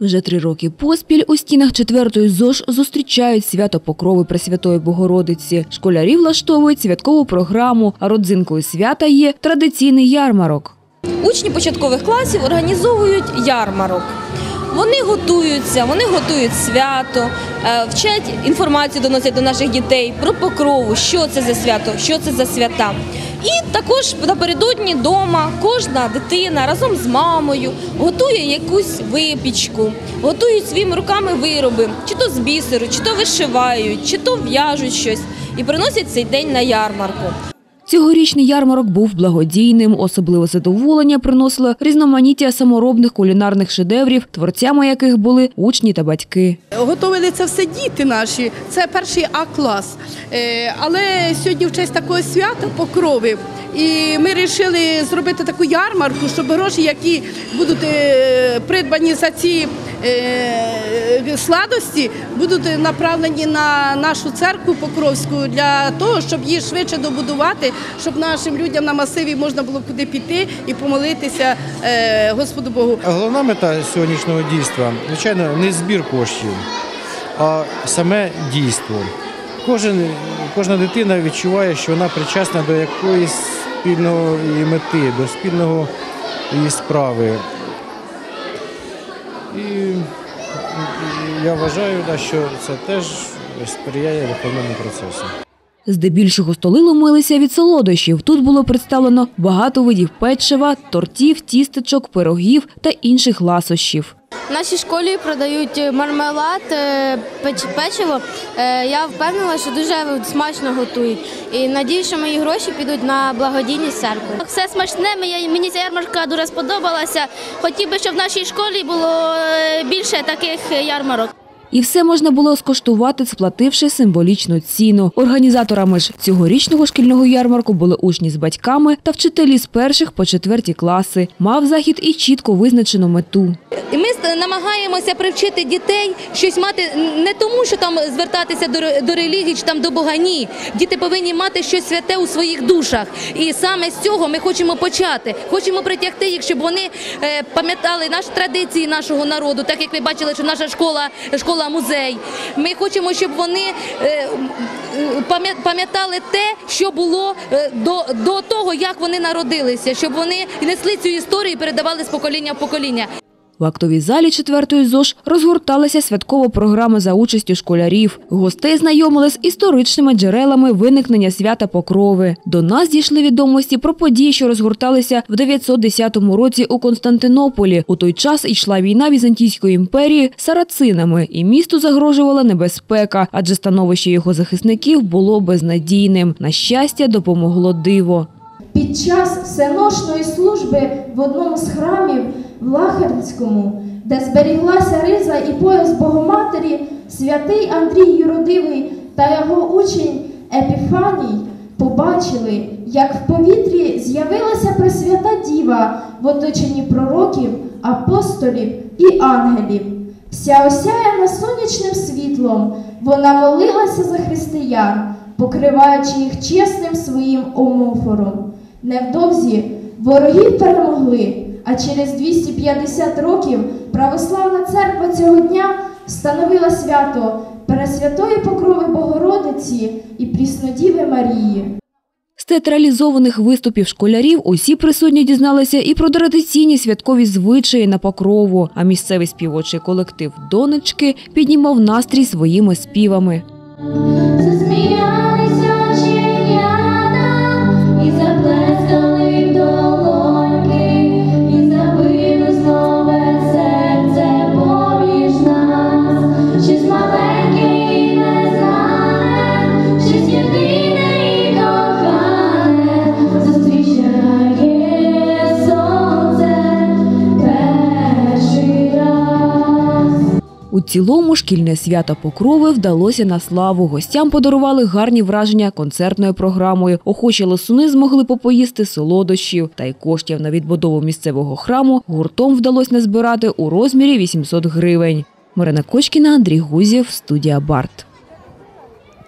Вже три роки поспіль у стінах четвертої ЗОЖ зустрічають свято Покрови Пресвятої Богородиці. Школярі влаштовують святкову програму, а родзинкою свята є традиційний ярмарок. Учні початкових класів організовують ярмарок. Вони готуються, вони готують свято, е, вчать інформацію, доносять до наших дітей про покрову, що це за свято, що це за свята. І також напередодні вдома кожна дитина разом з мамою готує якусь випічку, готують своїми руками вироби, чи то з бісеру, чи то вишивають, чи то в'яжуть щось і приносять цей день на ярмарку. Цьогорічний ярмарок був благодійним. Особливе задоволення приносило різноманіття саморобних кулінарних шедеврів, творцями яких були учні та батьки. Готовили це все діти наші. Це перший А клас. Е, Але сьогодні в честь такого свята покрови. І ми вирішили зробити таку ярмарку, щоб гроші, які будуть е, придбані за ці сладості, будуть направлені на нашу церкву Покровську для того, щоб її швидше добудувати, щоб нашим людям на масиві можна було куди піти і помолитися е, Господу Богу. Головна мета сьогоднішнього дійства, звичайно, не збір коштів, а саме дійство. Кожен, кожна дитина відчуває, що вона причасна до якоїсь спільної мети, до спільного її справи. І я вважаю, що це теж сприяє реформному процесу. Здебільшого столи ломилися від солодощів. Тут було представлено багато видів печива, тортів, тістечок, пирогів та інших ласощів. В нашій школі продають мармелад, е, печиво. Е, Я впевнена, що дуже смачно готують. І надію, що мої гроші підуть на благодійність церкви. Все смачне, мені- мені ця ярмарка дуже сподобалася. Хотів би, щоб в нашій школі було е, більше таких ярмарок. І все можна було скоштувати, сплативши символічну ціну. Організаторами ж цьогорічного шкільного ярмарку були учні з батьками та вчителі з перших по четверті класи. Мав захід і чітко визначену мету. Ми намагаємося привчити дітей щось мати не тому, що там звертатися до, до релігії чи там до Бога. Ні. Діти повинні мати щось святе у своїх душах. І саме з цього ми хочемо почати. Хочемо притягти їх, щоб вони е, пам'ятали наші традиції нашого народу, так як ви бачили, що наша школа школа музей. Ми хочемо, щоб вони е, пам'ятали те, що було е, до, до того, як вони народилися, щоб вони несли цю історію і передавали з покоління в покоління. В актовій залі четвертої ЗОЖ розгорталася святкова програма за участю школярів. Гостей знайомили з історичними джерелами виникнення свята Покрови. До нас дійшли відомості про події, що розгорталися в 910 році у Константинополі. У той час йшла війна Візантійської імперії з сарацинами, і місту загрожувала небезпека, адже становище його захисників було безнадійним. На щастя, допомогло диво. Під час всеношної служби в одному з храмів в Лахарському, де зберіглася риза і пояс Богоматері, святий Андрій Юродивий та його учень Епіфаній побачили, як в повітрі з'явилася Пресвята Діва в оточенні пророків, апостолів і ангелів. Вся осяяна сонячним світлом, вона молилася за християн, покриваючи їх чесним своїм омофором. Невдовзі ворогів перемогли, а через 250 років православна церква цього дня встановила свято Пересвятої Покрови Богородиці і Пріснодіви Марії. З театралізованих виступів школярів усі присутні дізналися і про традиційні святкові звичаї на покрову, а місцевий співочий колектив «Донечки» піднімав настрій своїми співами. Цілому шкільне свято Покрови вдалося на славу. Гостям подарували гарні враження концертною програмою. Охочі лисуни змогли попоїсти солодощів. Та й коштів на відбудову місцевого храму гуртом вдалося назбирати у розмірі 800 гривень. Марина Кочкіна, Андрій Гузєв, студія Барт.